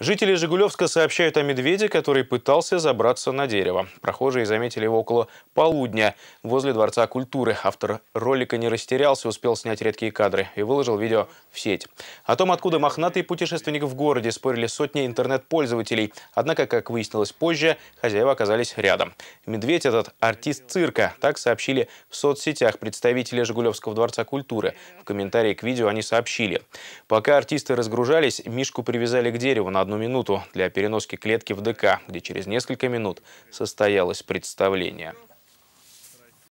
Жители Жигулевска сообщают о медведе, который пытался забраться на дерево. Прохожие заметили его около полудня возле Дворца культуры. Автор ролика не растерялся, успел снять редкие кадры и выложил видео в сеть. О том, откуда мохнатый путешественник в городе, спорили сотни интернет-пользователей. Однако, как выяснилось позже, хозяева оказались рядом. Медведь этот артист цирка. Так сообщили в соцсетях представители Жигулевского Дворца культуры. В комментарии к видео они сообщили. Пока артисты разгружались, Мишку привязали к дереву на одну минуту для переноски клетки в ДК, где через несколько минут состоялось представление.